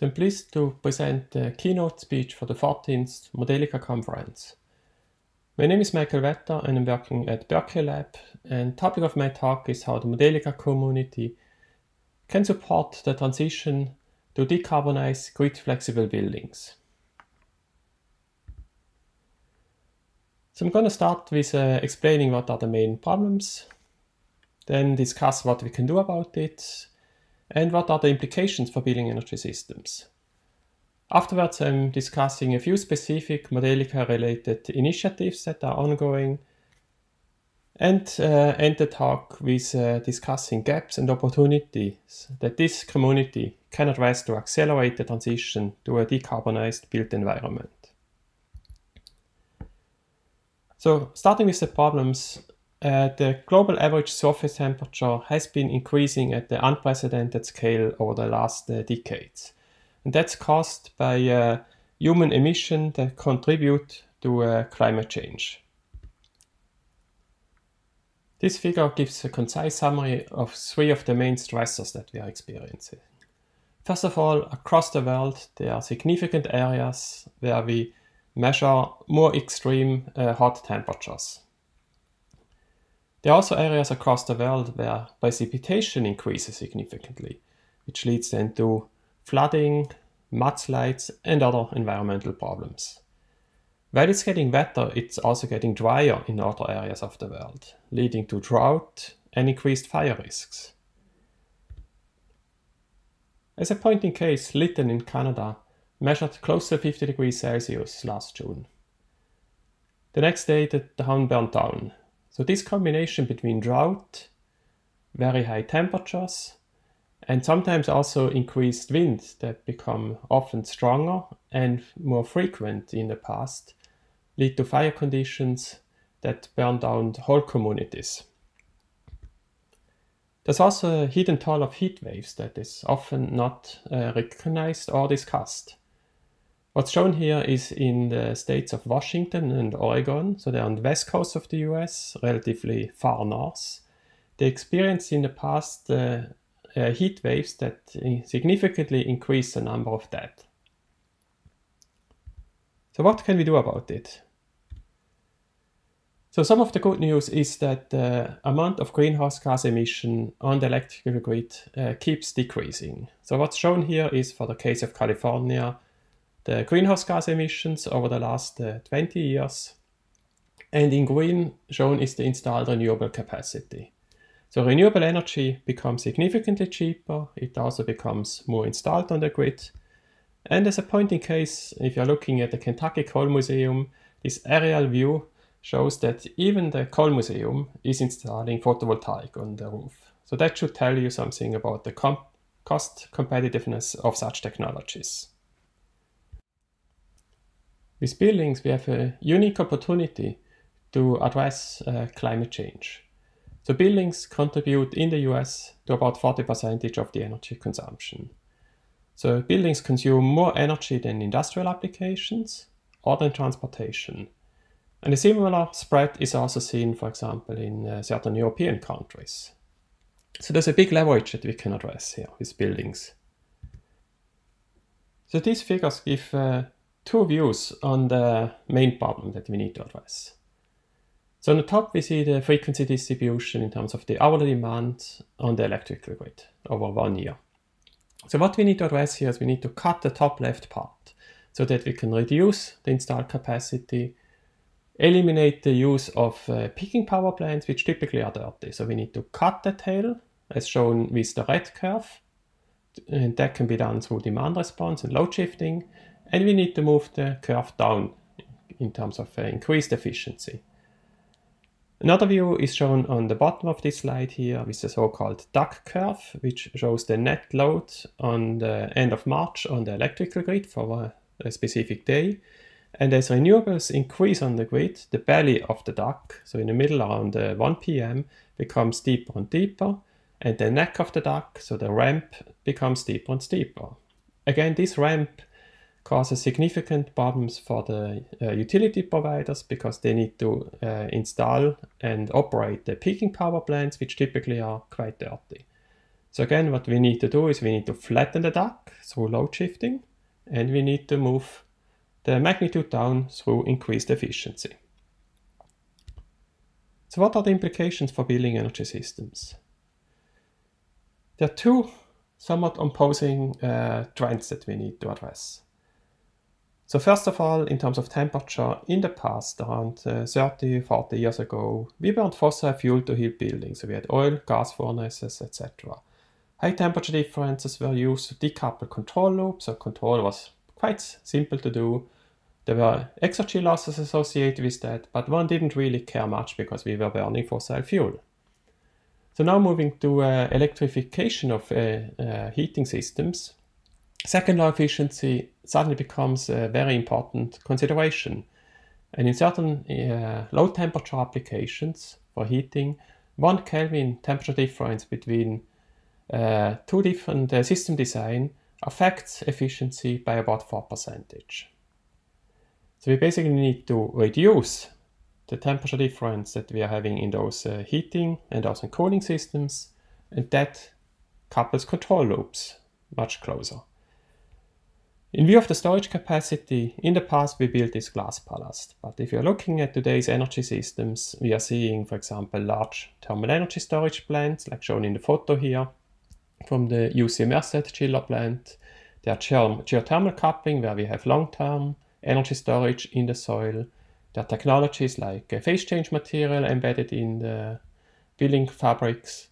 So I'm pleased to present the keynote speech for the 14th Modelica conference. My name is Michael Wetter and I'm working at Berkeley Lab and topic of my talk is how the Modelica community can support the transition to decarbonize grid flexible buildings. So I'm going to start with uh, explaining what are the main problems, then discuss what we can do about it, and what are the implications for building energy systems. Afterwards, I'm discussing a few specific Modelica related initiatives that are ongoing and uh, end the talk with uh, discussing gaps and opportunities that this community can address to accelerate the transition to a decarbonized built environment. So starting with the problems, uh, the global average surface temperature has been increasing at the unprecedented scale over the last uh, decades. And that's caused by uh, human emission that contribute to uh, climate change. This figure gives a concise summary of three of the main stressors that we are experiencing. First of all, across the world, there are significant areas where we measure more extreme uh, hot temperatures. There are also areas across the world where precipitation increases significantly, which leads then to flooding, mudslides, and other environmental problems. While it's getting wetter, it's also getting drier in other areas of the world, leading to drought and increased fire risks. As a point in case, Lytton in Canada measured close to 50 degrees Celsius last June. The next day, the town burned down, so this combination between drought, very high temperatures, and sometimes also increased winds that become often stronger and more frequent in the past lead to fire conditions that burn down whole communities. There's also a hidden toll of heat waves that is often not uh, recognized or discussed. What's shown here is in the states of Washington and Oregon, so they're on the west coast of the US, relatively far north. They experienced in the past uh, uh, heat waves that significantly increase the number of dead. So what can we do about it? So some of the good news is that the amount of greenhouse gas emission on the electrical grid uh, keeps decreasing. So what's shown here is for the case of California, the greenhouse gas emissions over the last uh, 20 years. And in green shown is the installed renewable capacity. So renewable energy becomes significantly cheaper. It also becomes more installed on the grid. And as a point in case, if you're looking at the Kentucky Coal Museum, this aerial view shows that even the Coal Museum is installing photovoltaic on the roof. So that should tell you something about the cost competitiveness of such technologies. With buildings, we have a unique opportunity to address uh, climate change. So buildings contribute in the US to about 40% of the energy consumption. So buildings consume more energy than industrial applications or than transportation. And a similar spread is also seen, for example, in uh, certain European countries. So there's a big leverage that we can address here with buildings. So these figures give uh, two views on the main problem that we need to address. So on the top, we see the frequency distribution in terms of the hourly demand on the electrical grid over one year. So what we need to address here is we need to cut the top left part so that we can reduce the installed capacity, eliminate the use of uh, peaking power plants, which typically are dirty. So we need to cut the tail, as shown with the red curve, and that can be done through demand response and load shifting, and we need to move the curve down in terms of uh, increased efficiency. Another view is shown on the bottom of this slide here with the so-called duck curve, which shows the net load on the end of March on the electrical grid for a, a specific day. And as renewables increase on the grid, the belly of the duck, so in the middle around uh, 1 p.m., becomes deeper and deeper, and the neck of the duck, so the ramp, becomes steeper and steeper. Again, this ramp causes significant problems for the uh, utility providers because they need to uh, install and operate the peaking power plants, which typically are quite dirty. So again, what we need to do is we need to flatten the duct through load shifting, and we need to move the magnitude down through increased efficiency. So what are the implications for building energy systems? There are two somewhat opposing uh, trends that we need to address. So first of all, in terms of temperature, in the past, around uh, 30, 40 years ago, we burned fossil fuel to heat buildings. So we had oil, gas furnaces, etc. High temperature differences were used to decouple control loops, so control was quite simple to do. There were exergy losses associated with that, but one didn't really care much because we were burning fossil fuel. So now moving to uh, electrification of uh, uh heating systems, second law efficiency suddenly becomes a very important consideration. And in certain uh, low temperature applications for heating, one Kelvin temperature difference between uh, two different uh, system design affects efficiency by about 4 percentage. So we basically need to reduce the temperature difference that we are having in those uh, heating and also cooling systems, and that couples control loops much closer. In view of the storage capacity, in the past we built this glass ballast, but if you're looking at today's energy systems, we are seeing, for example, large thermal energy storage plants, like shown in the photo here, from the UC Merced chiller plant. There are geothermal coupling, where we have long-term energy storage in the soil. There are technologies like phase change material embedded in the building fabrics.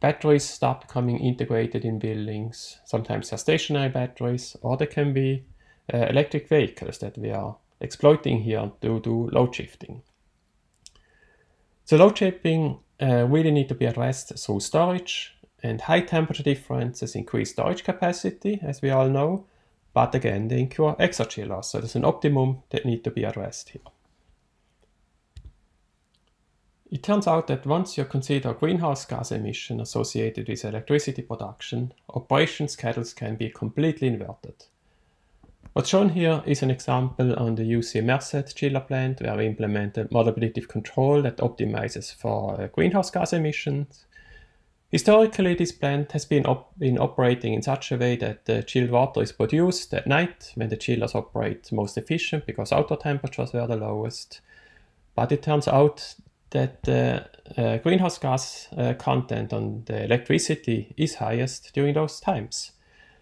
Batteries start becoming integrated in buildings. Sometimes they're stationary batteries, or they can be uh, electric vehicles that we are exploiting here to do load shifting. So load shifting uh, really need to be addressed through storage, and high temperature differences increase storage capacity, as we all know, but again, they incur exergy loss, so there's an optimum that need to be addressed here. It turns out that once you consider greenhouse gas emission associated with electricity production, operation schedules can be completely inverted. What's shown here is an example on the UC Merced chiller plant where we implemented model predictive control that optimizes for uh, greenhouse gas emissions. Historically, this plant has been, op been operating in such a way that the chilled water is produced at night when the chillers operate most efficient because outdoor temperatures were the lowest. But it turns out that the uh, greenhouse gas uh, content on the electricity is highest during those times.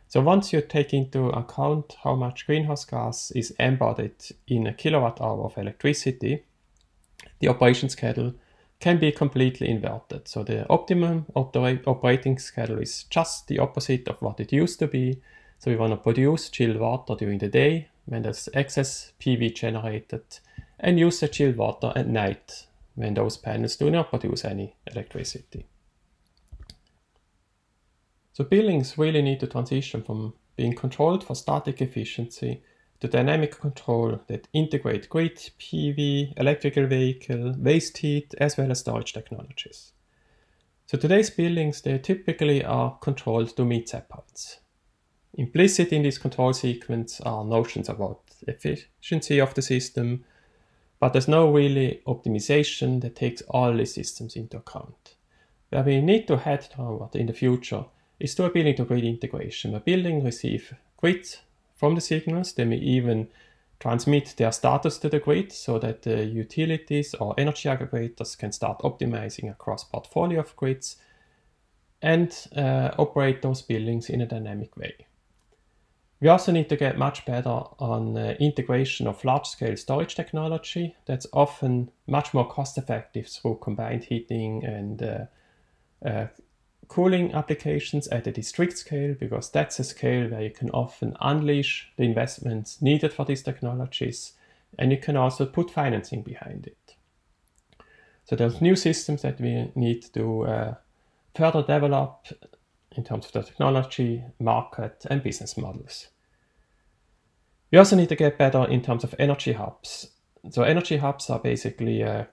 So once you take into account how much greenhouse gas is embodied in a kilowatt hour of electricity, the operation schedule can be completely inverted. So the optimum operating schedule is just the opposite of what it used to be. So we want to produce chilled water during the day when there's excess PV generated and use the chilled water at night when those panels do not produce any electricity. So buildings really need to transition from being controlled for static efficiency to dynamic control that integrate grid, PV, electrical vehicle, waste heat, as well as storage technologies. So today's buildings, they typically are controlled to meet set points. Implicit in this control sequence are notions about efficiency of the system, but there's no really optimization that takes all these systems into account. Where we need to head toward in the future is to a building to grid integration, where building receive grids from the signals. They may even transmit their status to the grid so that the utilities or energy aggregators can start optimizing across portfolio of grids and uh, operate those buildings in a dynamic way. We also need to get much better on uh, integration of large-scale storage technology. That's often much more cost-effective through combined heating and uh, uh, cooling applications at a district scale, because that's a scale where you can often unleash the investments needed for these technologies, and you can also put financing behind it. So there's new systems that we need to uh, further develop in terms of the technology, market, and business models. We also need to get better in terms of energy hubs. So energy hubs are basically uh,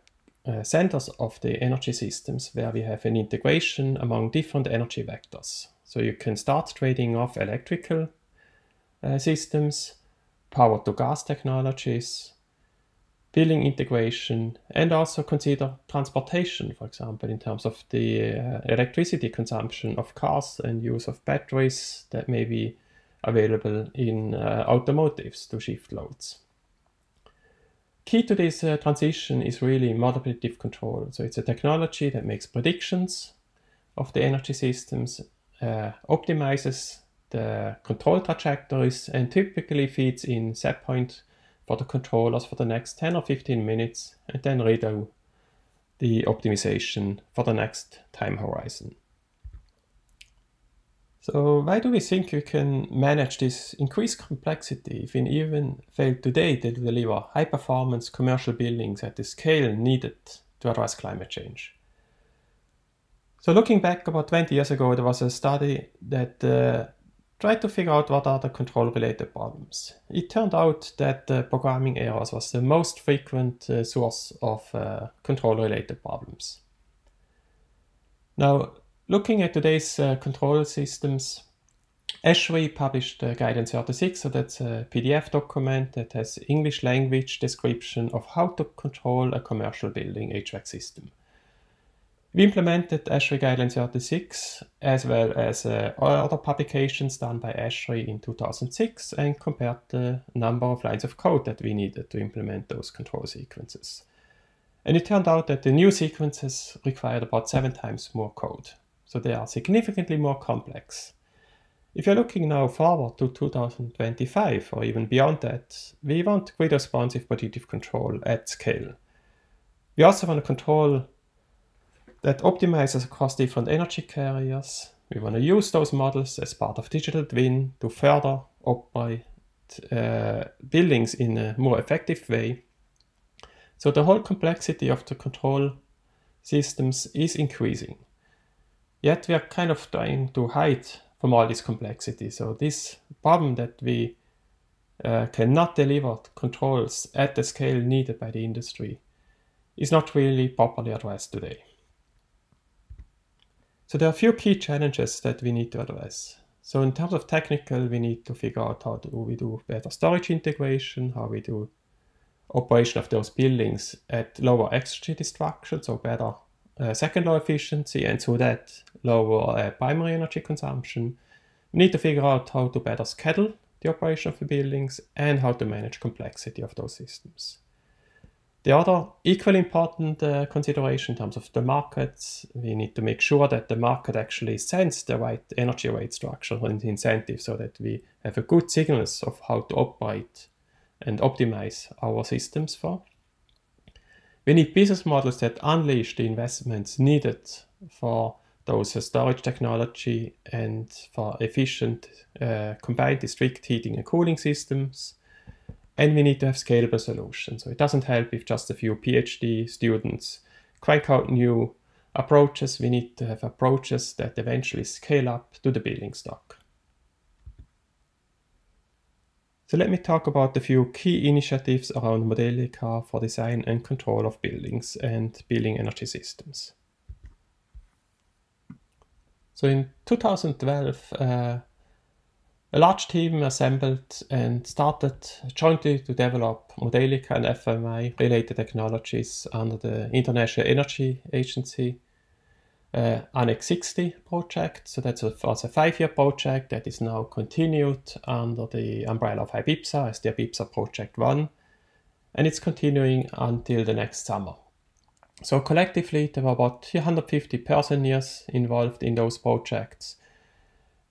uh, centers of the energy systems where we have an integration among different energy vectors. So you can start trading off electrical uh, systems, power to gas technologies, building integration, and also consider transportation, for example, in terms of the uh, electricity consumption of cars and use of batteries that may be available in uh, automotives to shift loads. Key to this uh, transition is really model predictive control. So it's a technology that makes predictions of the energy systems, uh, optimizes the control trajectories, and typically feeds in set point for the controllers for the next 10 or 15 minutes and then redo the optimization for the next time horizon. So why do we think we can manage this increased complexity if we even fail today to deliver high performance commercial buildings at the scale needed to address climate change? So looking back about 20 years ago, there was a study that uh, tried to figure out what are the control related problems. It turned out that uh, programming errors was the most frequent uh, source of uh, control related problems. Now, looking at today's uh, control systems, ASHRAE published Guidance 36, so that's a PDF document that has English language description of how to control a commercial building HVAC system. We implemented ASHRAE Guidelines 36 as well as uh, other publications done by ASHRAE in 2006 and compared the number of lines of code that we needed to implement those control sequences. And it turned out that the new sequences required about seven times more code. So they are significantly more complex. If you're looking now forward to 2025 or even beyond that, we want grid responsive predictive control at scale. We also want to control that optimizes across different energy carriers. We want to use those models as part of digital twin to further operate uh, buildings in a more effective way. So the whole complexity of the control systems is increasing. Yet we are kind of trying to hide from all this complexity. So this problem that we uh, cannot deliver controls at the scale needed by the industry is not really properly addressed today. So there are a few key challenges that we need to address. So in terms of technical, we need to figure out how do we do better storage integration, how we do operation of those buildings at lower exergy destruction, so better uh, second law efficiency, and so that lower uh, primary energy consumption. We need to figure out how to better schedule the operation of the buildings and how to manage complexity of those systems. The other equally important uh, consideration in terms of the markets, we need to make sure that the market actually sends the right energy rate structure and incentive so that we have a good signals of how to operate and optimize our systems for. We need business models that unleash the investments needed for those storage technology and for efficient uh, combined district heating and cooling systems and we need to have scalable solutions. So it doesn't help if just a few PhD students crank out new approaches. We need to have approaches that eventually scale up to the building stock. So let me talk about a few key initiatives around Modelica for design and control of buildings and building energy systems. So in 2012, uh, a large team assembled and started jointly to develop Modelica and FMI related technologies under the International Energy Agency uh, Annex 60 project. So that was a five-year project that is now continued under the umbrella of IBPSA as the IBPSA Project 1. And it's continuing until the next summer. So collectively, there were about 350 person years involved in those projects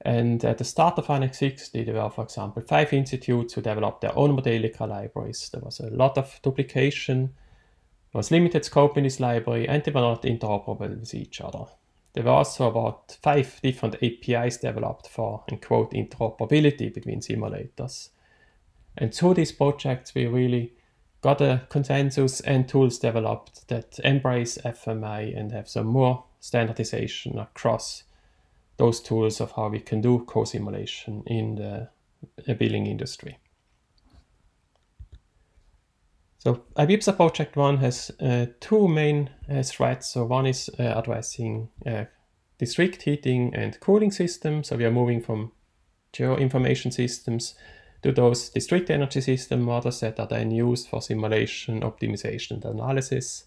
and at the start of Annex 60, there were, for example, five institutes who developed their own Modelica libraries. There was a lot of duplication, there was limited scope in this library, and they were not interoperable with each other. There were also about five different APIs developed for, and quote, interoperability between simulators. And through these projects, we really got a consensus and tools developed that embrace FMI and have some more standardization across those tools of how we can do co-simulation in the billing industry. So IBPSA Project 1 has uh, two main uh, threads. So one is uh, addressing uh, district heating and cooling systems. So we are moving from geo information systems to those district energy system models that are then used for simulation, optimization, and analysis.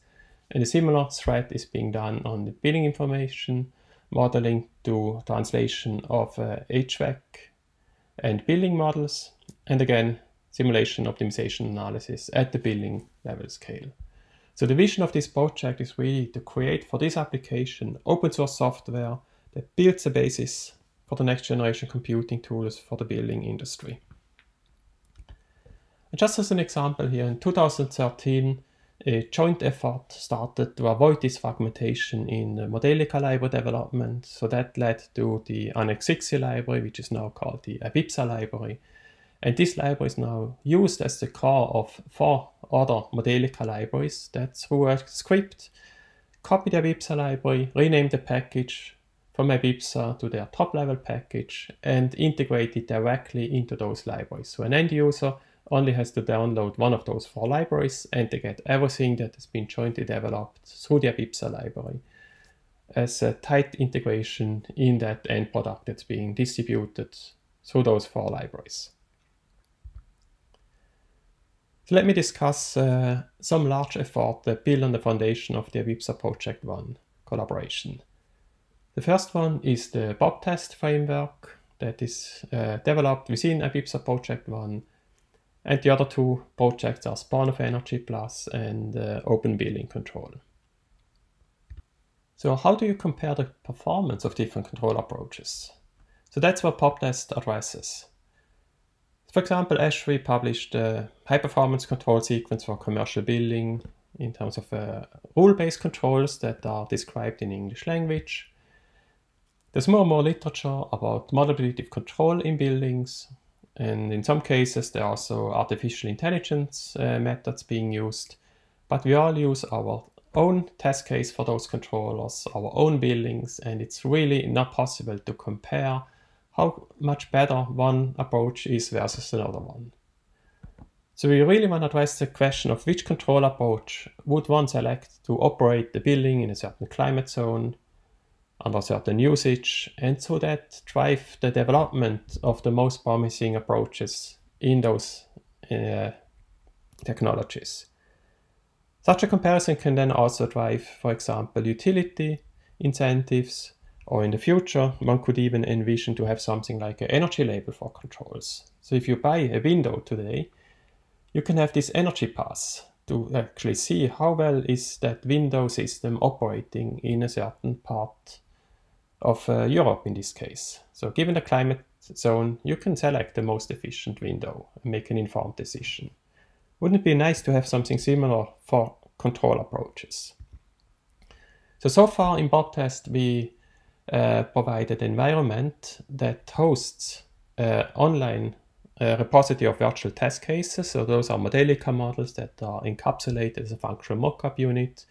And a similar thread is being done on the building information modeling to translation of uh, HVAC and building models, and again, simulation optimization analysis at the building level scale. So the vision of this project is really to create for this application open source software that builds a basis for the next generation computing tools for the building industry. And just as an example here, in 2013, a joint effort started to avoid this fragmentation in the Modelica library development. So that led to the Annex 60 library, which is now called the IBPSA library. And this library is now used as the core of four other Modelica libraries that through a script copy the IBPSA library, rename the package from IBPSA to their top level package and integrate it directly into those libraries. So an end user only has to download one of those four libraries and they get everything that has been jointly developed through the IBPSA library as a tight integration in that end product that's being distributed through those four libraries. So let me discuss uh, some large effort that build on the foundation of the IBPSA Project 1 collaboration. The first one is the BOPTEST framework that is uh, developed within IBPSA Project 1 and the other two projects are Spawn of EnergyPlus and uh, Open Building Control. So how do you compare the performance of different control approaches? So that's what BOPTEST addresses. For example, ASHRAE published a high-performance control sequence for commercial building in terms of uh, rule-based controls that are described in English language. There's more and more literature about model predictive control in buildings, and in some cases, there are also artificial intelligence uh, methods being used. But we all use our own test case for those controllers, our own buildings, and it's really not possible to compare how much better one approach is versus another one. So we really want to address the question of which control approach would one select to operate the building in a certain climate zone under certain usage, and so that drive the development of the most promising approaches in those uh, technologies. Such a comparison can then also drive, for example, utility incentives, or in the future, one could even envision to have something like an energy label for controls. So if you buy a window today, you can have this energy pass to actually see how well is that window system operating in a certain part of uh, Europe in this case. So given the climate zone, you can select the most efficient window and make an informed decision. Wouldn't it be nice to have something similar for control approaches? So, so far in BOPTEST, we uh, provided an environment that hosts uh, online uh, repository of virtual test cases. So those are Modelica models that are encapsulated as a functional mockup unit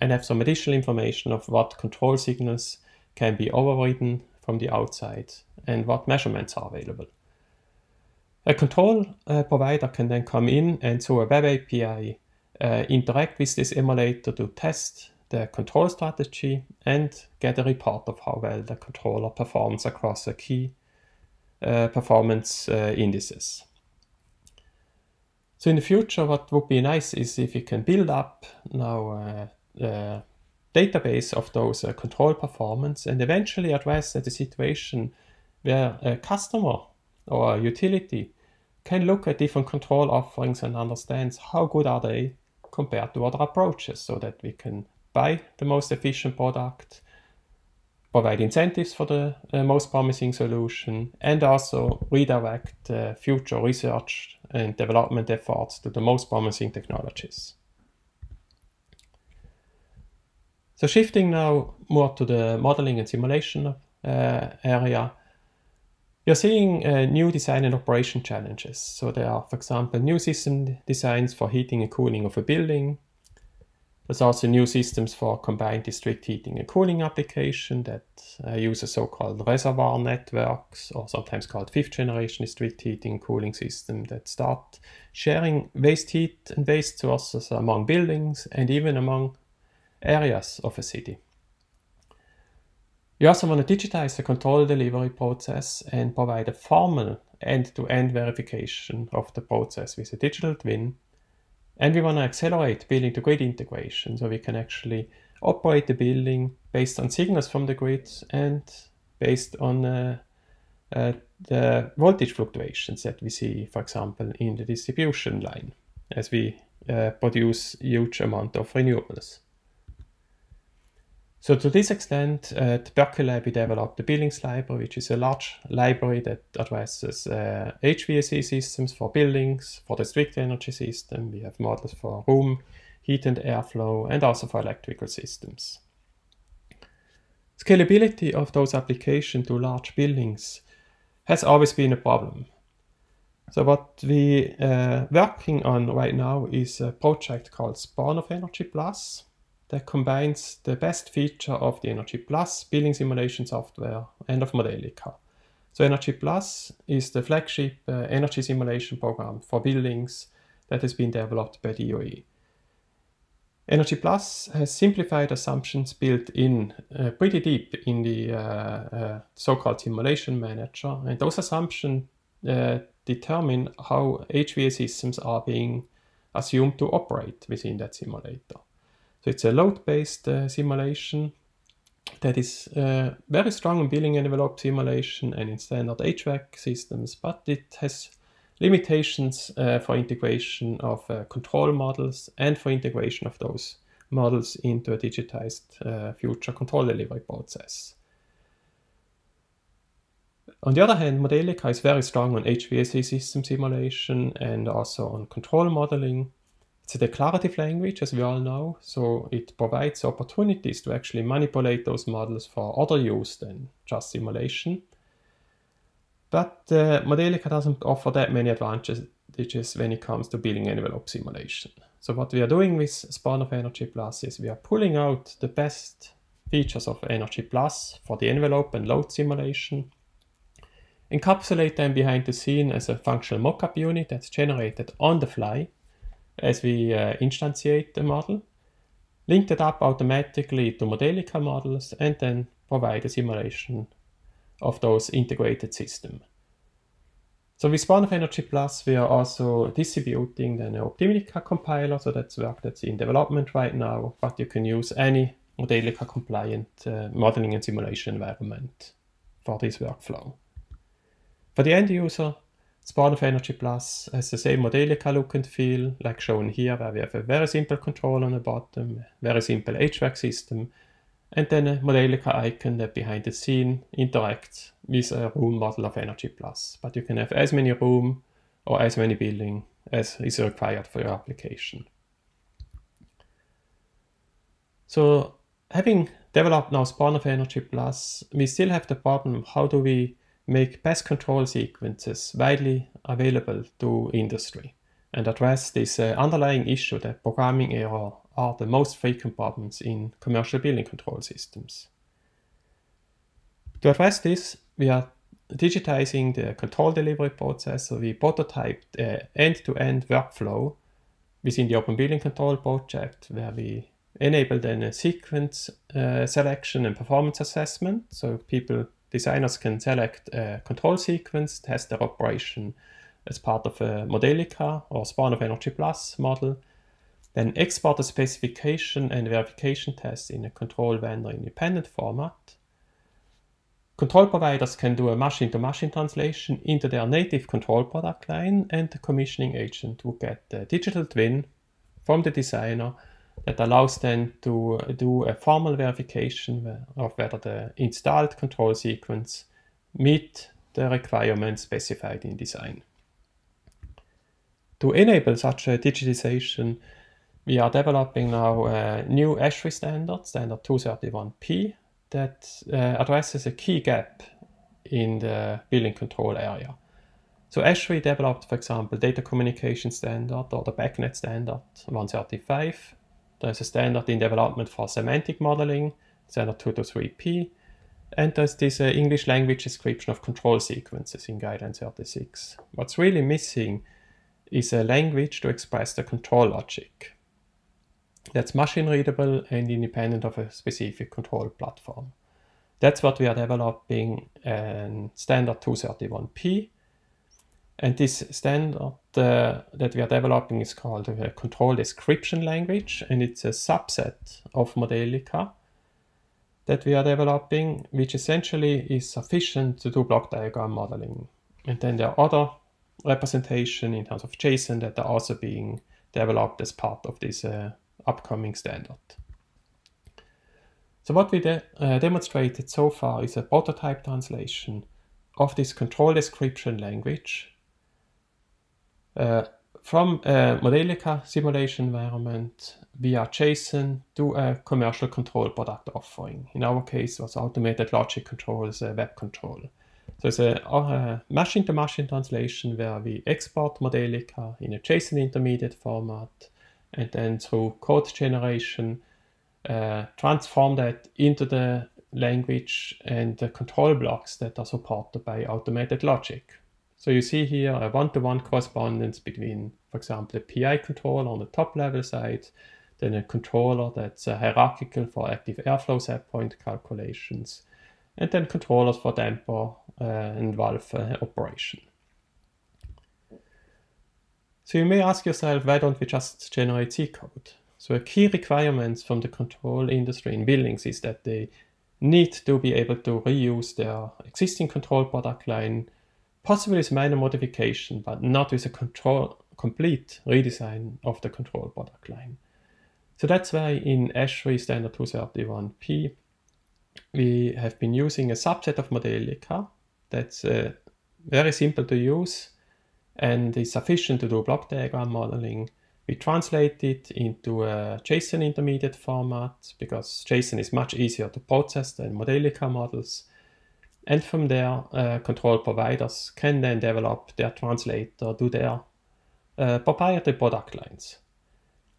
and have some additional information of what control signals can be overridden from the outside and what measurements are available. A control uh, provider can then come in and through a web API uh, interact with this emulator to test the control strategy and get a report of how well the controller performs across a key performance uh, indices. So in the future, what would be nice is if you can build up now uh, uh database of those control performance and eventually address the situation where a customer or a utility can look at different control offerings and understands how good are they compared to other approaches so that we can buy the most efficient product, provide incentives for the uh, most promising solution, and also redirect uh, future research and development efforts to the most promising technologies. So shifting now more to the modeling and simulation uh, area, you're seeing uh, new design and operation challenges. So there are, for example, new system designs for heating and cooling of a building. There's also new systems for combined district heating and cooling application that uh, use a so-called reservoir networks, or sometimes called fifth generation district heating cooling system that start sharing waste heat and waste sources among buildings and even among areas of a city. You also want to digitize the control delivery process and provide a formal end-to-end verification of the process with a digital twin. And we want to accelerate building to grid integration so we can actually operate the building based on signals from the grid and based on uh, uh, the voltage fluctuations that we see, for example, in the distribution line as we uh, produce huge amount of renewables. So to this extent, at Berkeley we developed the Buildings Library, which is a large library that addresses uh, HVAC systems for buildings, for the strict energy system. We have models for room, heat and airflow, and also for electrical systems. Scalability of those applications to large buildings has always been a problem. So what we are uh, working on right now is a project called Spawn of EnergyPlus, that combines the best feature of the EnergyPlus building simulation software and of Modelica. So EnergyPlus is the flagship uh, energy simulation program for buildings that has been developed by DOE. EnergyPlus has simplified assumptions built in uh, pretty deep in the uh, uh so-called simulation manager, and those assumptions uh, determine how HVAC systems are being assumed to operate within that simulator. So it's a load-based uh, simulation that is uh, very strong in building envelope simulation and in standard HVAC systems, but it has limitations uh, for integration of uh, control models and for integration of those models into a digitized uh, future control delivery process. On the other hand, Modelica is very strong on HVAC system simulation and also on control modeling it's a declarative language, as we all know, so it provides opportunities to actually manipulate those models for other use than just simulation. But uh, Modelica doesn't offer that many advantages when it comes to building envelope simulation. So what we are doing with Spawn of EnergyPlus is we are pulling out the best features of EnergyPlus for the envelope and load simulation, encapsulate them behind the scene as a functional mockup unit that's generated on the fly, as we uh, instantiate the model, link it up automatically to Modelica models, and then provide a simulation of those integrated system. So with Spawn of EnergyPlus, we are also distributing the Optimica compiler, so that's work that's in development right now, but you can use any Modelica compliant uh, modeling and simulation environment for this workflow. For the end user, Spawn of EnergyPlus has the same Modelica look and feel, like shown here, where we have a very simple control on the bottom, very simple HVAC system, and then a Modelica icon that behind the scene interacts with a room model of EnergyPlus. But you can have as many room or as many building as is required for your application. So having developed now Spawn of EnergyPlus, we still have the problem, how do we make pest control sequences widely available to industry and address this uh, underlying issue that programming error are the most frequent problems in commercial building control systems. To address this, we are digitizing the control delivery process, so we prototyped an end-to-end workflow within the Open Building Control project where we enable a sequence uh, selection and performance assessment, so people designers can select a control sequence, test their operation as part of a Modelica or Spawn of EnergyPlus model, then export the specification and verification tests in a control vendor independent format. Control providers can do a machine-to-machine -machine translation into their native control product line and the commissioning agent will get the digital twin from the designer that allows then to do a formal verification of whether the installed control sequence meet the requirements specified in design. To enable such a digitization, we are developing now a new ASHRAE standard, standard 231P, that uh, addresses a key gap in the building control area. So ASHRAE developed, for example, data communication standard or the BACnet standard 135 there's a standard in development for semantic modeling, standard 223P, and there's this uh, English language description of control sequences in guideline 36. What's really missing is a language to express the control logic that's machine readable and independent of a specific control platform. That's what we are developing in standard 231P. And this standard uh, that we are developing is called a control description language, and it's a subset of Modelica that we are developing, which essentially is sufficient to do block diagram modeling. And then there are other representation in terms of JSON that are also being developed as part of this uh, upcoming standard. So what we de uh, demonstrated so far is a prototype translation of this control description language uh, from a Modelica simulation environment via JSON to a er commercial control product offering. In our case, it was automated logic controls, a WebCTRL. So it's a ah, machine-to-machine -machine translation where we export Modelica in a JSON intermediate format and then through code generation uh, transform that into the language and the control blocks that are supported by automated logic. So you see here a one-to-one -one correspondence between, for example, a PI controller on the top level side, then a controller that's uh, hierarchical for active airflow set point calculations, and then controllers for damper uh, and valve uh, operation. So you may ask yourself, why don't we just generate C code? So a key requirement from the control industry in buildings is that they need to be able to reuse their existing control product line, possibly with minor modification, but not with a control complete redesign of the control product line. So that's why in ASHRAE standard 231p, we have been using a subset of Modelica that's uh, very simple to use and is sufficient to do block diagram modeling we translate it into a JSON intermediate format because JSON is much easier to process than Modelica models. And from there, uh, control providers can then develop their translator to their uh, proprietary product lines.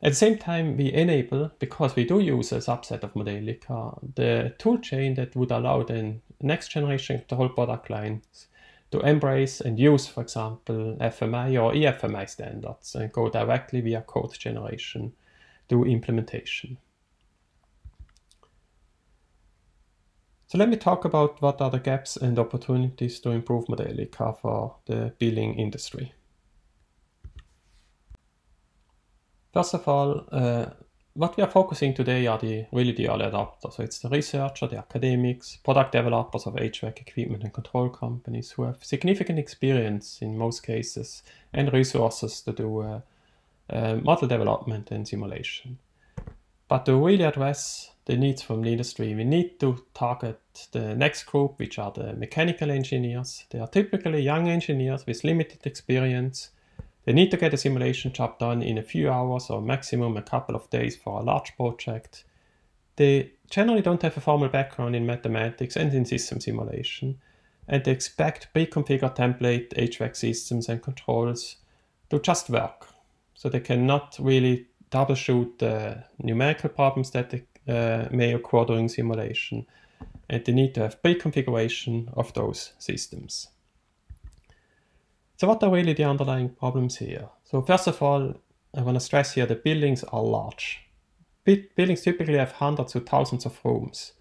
At the same time, we enable, because we do use a subset of Modelica, the toolchain that would allow the next generation control product lines to embrace and use, for example, FMI or EFMI standards and go directly via code generation to implementation. So let me talk about what are the gaps and opportunities to improve Modelica for the billing industry. First of all, uh, what we are focusing today are the really the early adopters. So it's the researcher, the academics, product developers of HVAC equipment and control companies who have significant experience in most cases and resources to do uh, uh, model development and simulation. But to really address the needs from the industry, we need to target the next group, which are the mechanical engineers. They are typically young engineers with limited experience they need to get a simulation job done in a few hours or maximum a couple of days for a large project. They generally don't have a formal background in mathematics and in system simulation, and they expect pre-configured template HVAC systems and controls to just work. So they cannot really troubleshoot the numerical problems that they, uh, may occur during simulation, and they need to have pre-configuration of those systems. So what are really the underlying problems here? So first of all, I want to stress here that buildings are large. Buildings typically have hundreds to thousands of rooms.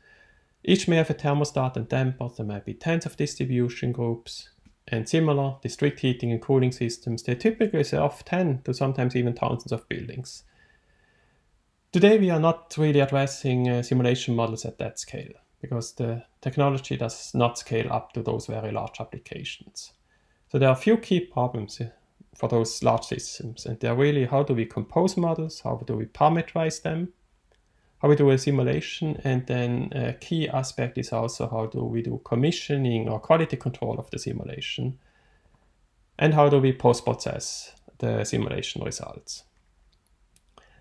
Each may have a thermostat and dampers, there might be tens of distribution groups, and similar district heating and cooling systems, they typically serve 10 to sometimes even thousands of buildings. Today we are not really addressing uh, simulation models at that scale, because the technology does not scale up to those very large applications. So there are a few key problems for those large systems, and they're really how do we compose models, how do we parameterize them, how we do a simulation, and then a key aspect is also how do we do commissioning or quality control of the simulation, and how do we post-process the simulation results.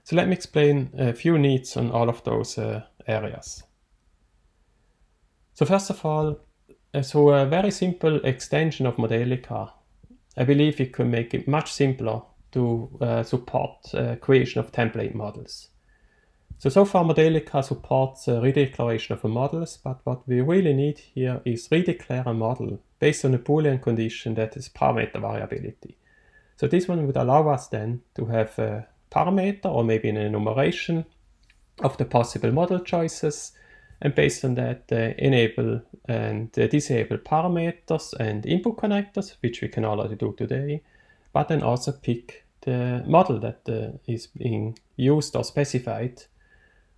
So let me explain a few needs on all of those uh, areas. So first of all, so a very simple extension of Modelica, I believe it could make it much simpler to uh, support uh, creation of template models. So, so far Modelica supports uh, redeclaration of models, but what we really need here is redeclare a model based on a Boolean condition that is parameter variability. So this one would allow us then to have a parameter or maybe an enumeration of the possible model choices and based on that uh, enable and uh, disable parameters and input connectors, which we can already do today, but then also pick the model that uh, is being used or specified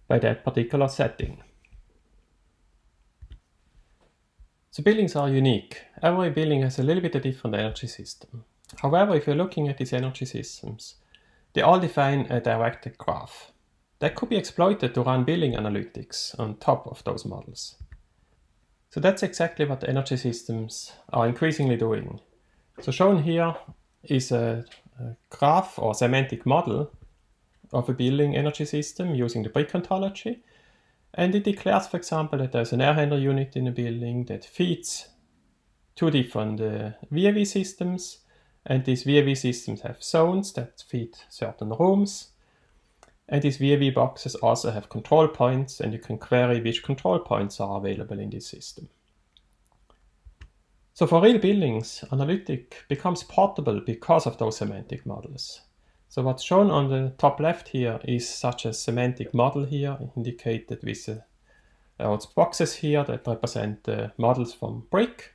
by that particular setting. So buildings are unique. Every building has a little bit of different energy system. However, if you're looking at these energy systems, they all define a directed graph. That could be exploited to run building analytics on top of those models. So that's exactly what the energy systems are increasingly doing. So shown here is a, a graph or semantic model of a building energy system using the brick ontology. And it declares, for example, that there's an air handler unit in a building that feeds two different uh, VAV systems. And these VAV systems have zones that feed certain rooms. And these VAV boxes also have control points, and you can query which control points are available in this system. So for real buildings, analytic becomes portable because of those semantic models. So what's shown on the top left here is such a semantic model here, indicated with uh, boxes here that represent the models from Brick.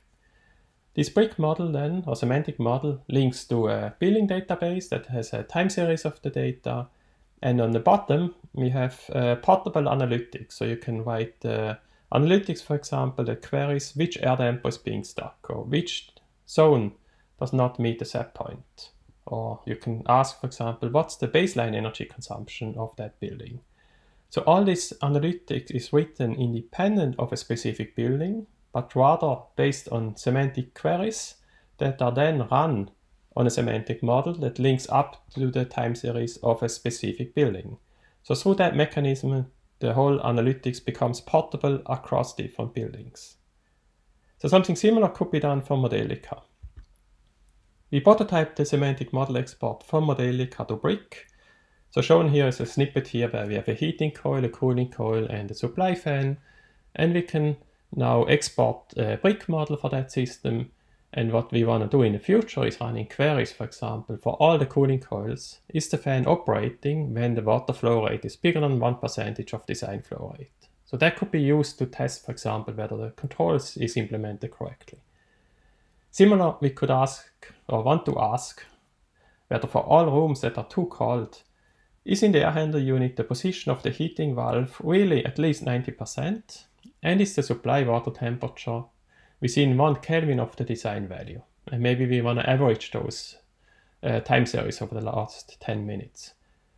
This Brick model then, or semantic model, links to a billing database that has a time series of the data. And on the bottom, we have uh, portable analytics. So you can write uh, analytics, for example, that queries which air damper is being stuck or which zone does not meet the set point. Or you can ask, for example, what's the baseline energy consumption of that building? So all this analytics is written independent of a specific building, but rather based on semantic queries that are then run on a semantic model that links up to the time series of a specific building. So through that mechanism, the whole analytics becomes portable across different buildings. So something similar could be done for Modelica. We prototyped the semantic model export from Modelica to Brick. So shown here is a snippet here where we have a heating coil, a cooling coil and a supply fan. And we can now export eh, a Brick model for that system. And what we want to do in the future is running queries, for example, for all the cooling coils. Is the fan operating when the water flow rate is bigger than 1% percentage of design flow rate? So that could be used to test, for example, whether the controls is implemented correctly. Similar, we could ask or want to ask whether for all rooms that are too cold, is in the air handler unit the position of the heating valve really at least 90%? And is the supply water temperature within 1 Kelvin of the design value? And maybe we want to average those uh, time series over the last 10 minutes.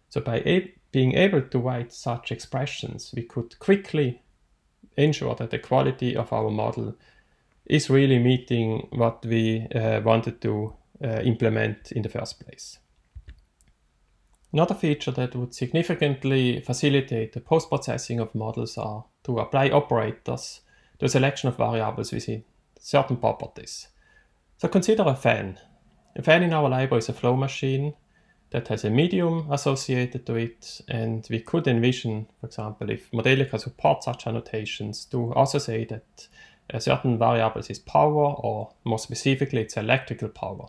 So by being able to write such expressions, we could quickly ensure that the quality of our model is really meeting what we uh, wanted to uh, implement in the first place. Another feature that would significantly facilitate the post-processing of models are to apply operators to a selection of variables within certain properties. So consider a fan. A fan in our library is a flow machine that has a medium associated to it, and we could envision, for example, if Modelica supports such annotations, to also say that a certain variable is power, or more specifically, it's electrical power.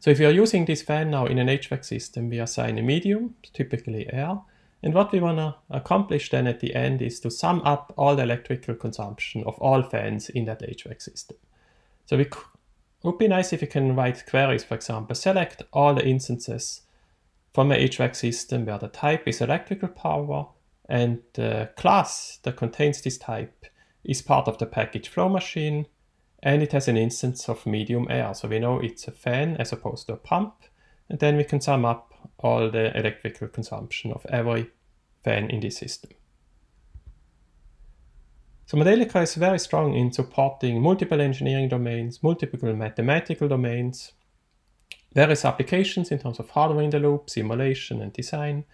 So if we are using this fan now in an HVAC system, we assign a medium, typically air, and what we want to accomplish then at the end is to sum up all the electrical consumption of all fans in that HVAC system. So it would be nice if you can write queries, for example, select all the instances from a HVAC system where the type is electrical power and the class that contains this type is part of the package flow machine and it has an instance of medium air. So we know it's a fan as opposed to a pump. And then we can sum up all the electrical consumption of every in this system. So Modelica is very strong in supporting multiple engineering domains, multiple mathematical domains, various applications in terms of hardware in the loop, simulation and design,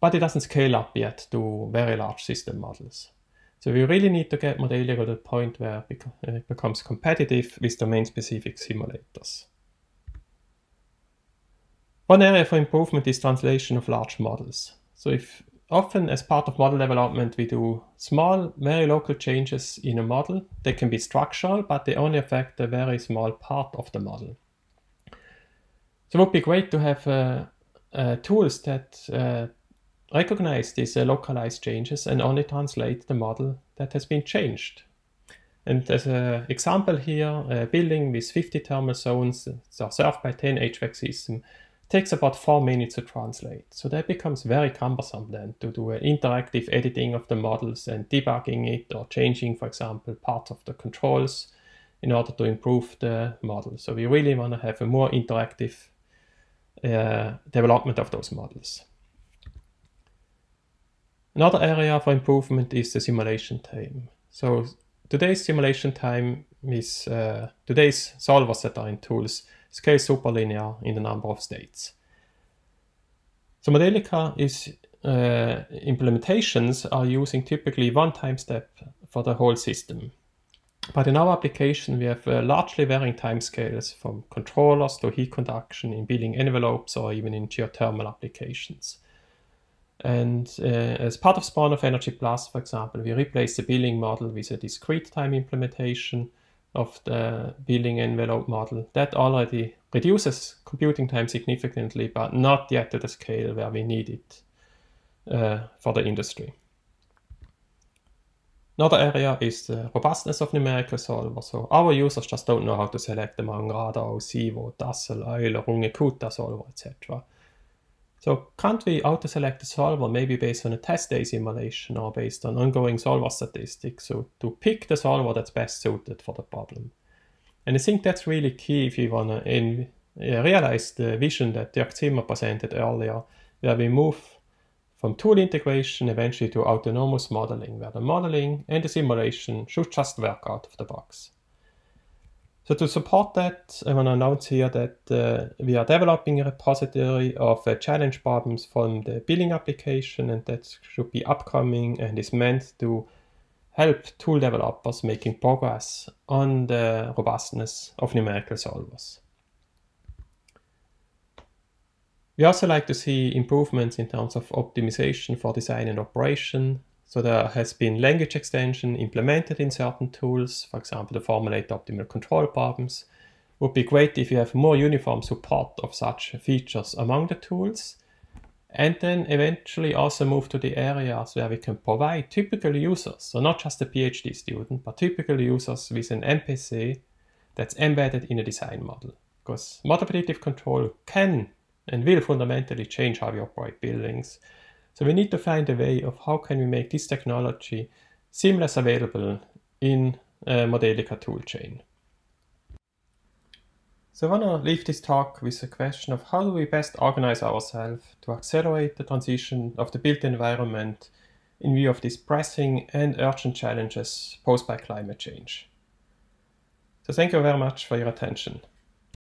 but it doesn't scale up yet to very large system models. So we really need to get Modelica to the point where uh, it becomes competitive with domain-specific simulators. One area for improvement is translation of large models. So if often as part of model development, we do small, very local changes in a model. They can be structural, but they only affect a very small part of the model. So it would be great to have uh, uh, tools that uh, recognize these uh, localized changes and only translate the model that has been changed. And as an example here, a building with 50 thermal zones served by 10 HVAC systems takes about 4 minutes to translate. So that becomes very cumbersome then to do an interactive editing of the models and debugging it or changing, for example, parts of the controls in order to improve the model. So we really want to have a more interactive uh, development of those models. Another area for improvement is the simulation time. So today's simulation time is uh, today's solvers that are in tools scale superlinear in the number of states. So Modelica is uh, implementations are using typically one time step for the whole system. But in our application, we have uh, largely varying timescales from controllers to heat conduction in building envelopes or even in geothermal applications. And uh, as part of Spawn of EnergyPlus, for example, we replace the building model with a discrete time implementation of the building envelope model. That already reduces computing time significantly, but not yet to the scale where we need it uh, for the industry. Another area is the robustness of numerical solvers. So our users just don't know how to select among Radau, CVODE, DASSL, Euler, Runge, Kutta solver, etc. So can't we auto-select the solver maybe based on a test day simulation or based on ongoing solver statistics so to pick the solver that's best suited for the problem? And I think that's really key if you want to uh, realize the vision that Dirk Zimmer presented earlier, where we move from tool integration eventually to autonomous modeling, where the modeling and the simulation should just work out of the box. So to support that, I want to announce here that uh, we are developing a repository of uh, challenge problems from the building application and that should be upcoming and is meant to help tool developers making progress on the robustness of numerical solvers. We also like to see improvements in terms of optimization for design and operation. So there has been language extension implemented in certain tools, for example, to formulate optimal control problems. Would be great if you have more uniform support of such features among the tools. And then eventually also move to the areas where we can provide typical users, so not just a PhD student, but typical users with an MPC that's embedded in a design model. Because model predictive control can and will fundamentally change how we operate buildings. So we need to find a way of how can we make this technology seamless available in a Modelica toolchain. So I want to leave this talk with a question of how do we best organize ourselves to accelerate the transition of the built environment in view of these pressing and urgent challenges posed by climate change. So thank you very much for your attention.